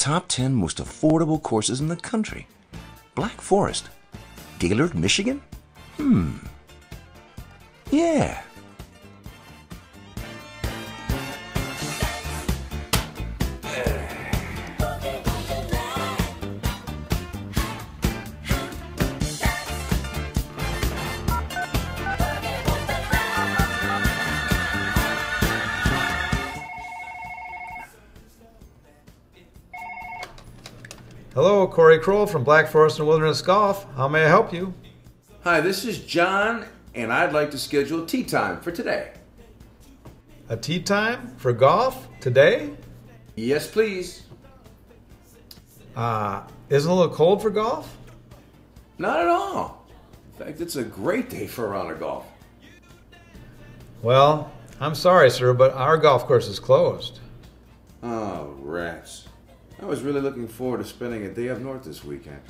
top 10 most affordable courses in the country. Black Forest. Gaylord, Michigan? Hmm. Yeah. Hello, Corey Kroll from Black Forest and Wilderness Golf. How may I help you? Hi, this is John, and I'd like to schedule tee time for today. A tee time for golf today? Yes, please. Uh, isn't it a little cold for golf? Not at all. In fact, it's a great day for a round of golf. Well, I'm sorry, sir, but our golf course is closed. Oh, rats. I was really looking forward to spending a day up north this weekend.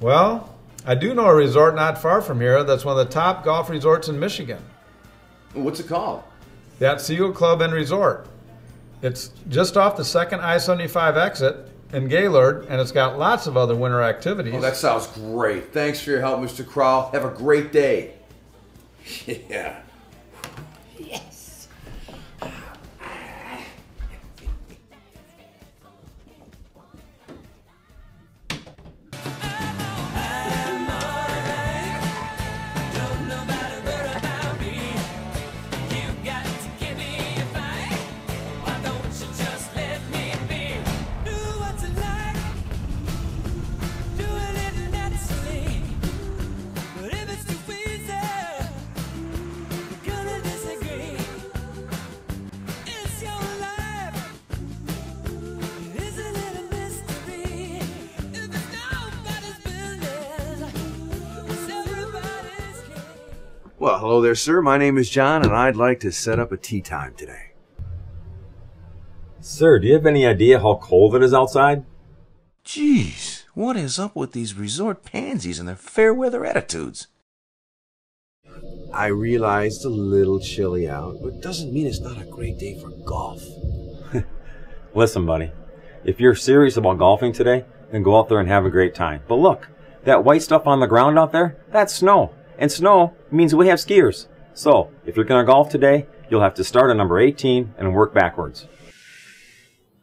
Well, I do know a resort not far from here that's one of the top golf resorts in Michigan. What's it called? The Otsego Club and Resort. It's just off the second I 75 exit in Gaylord, and it's got lots of other winter activities. Oh, that sounds great. Thanks for your help, Mr. Crowell. Have a great day. yeah. Well, hello there, sir. My name is John, and I'd like to set up a tee time today. Sir, do you have any idea how cold it is outside? Jeez, what is up with these resort pansies and their fair weather attitudes? I realize it's a little chilly out, but it doesn't mean it's not a great day for golf. Listen, buddy, if you're serious about golfing today, then go out there and have a great time. But look, that white stuff on the ground out there, that's snow. And snow means we have skiers. So, if you're gonna golf today, you'll have to start at number 18 and work backwards.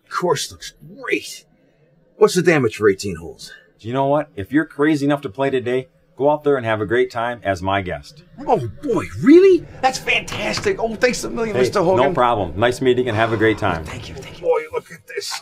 Course looks great. What's the damage for 18 holes? Do you know what? If you're crazy enough to play today, go out there and have a great time as my guest. Oh boy, really? That's fantastic. Oh, thanks a million, Hey, Mr. Hogan. no problem. Nice meeting and have a great time. Thank you, thank you. Boy, look at this.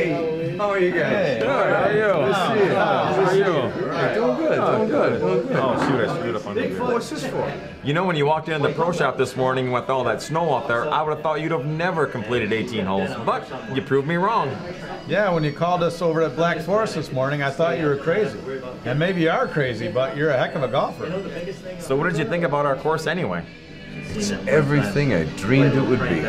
Hey, how are you guys? Good, how are you? Good to see you. How are you? Hey, doing good, doing good, doing good. Oh, shoot, I screwed up on the What's this for? You know, when you walked into the pro shop this morning with all that snow up there, I would have thought you'd have never completed 18 holes, but you proved me wrong. Yeah, when you called us over at Black Forest this morning, I thought you were crazy. And maybe you are crazy, but you're a heck of a golfer. So, what did you think about our course anyway? It's everything I dreamed it would be.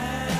man.